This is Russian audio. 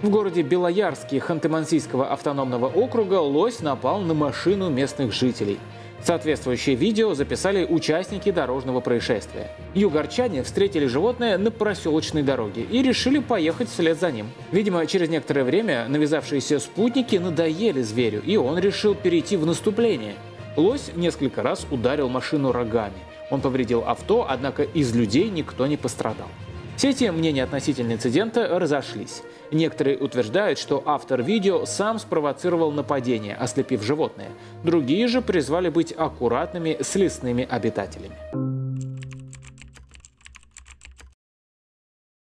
В городе Белоярске Ханты-Мансийского автономного округа лось напал на машину местных жителей. Соответствующее видео записали участники дорожного происшествия. Югорчане встретили животное на проселочной дороге и решили поехать вслед за ним. Видимо, через некоторое время навязавшиеся спутники надоели зверю, и он решил перейти в наступление. Лось несколько раз ударил машину рогами. Он повредил авто, однако из людей никто не пострадал. Все эти мнения относительно инцидента разошлись. Некоторые утверждают, что автор видео сам спровоцировал нападение, ослепив животное. Другие же призвали быть аккуратными с лесными обитателями.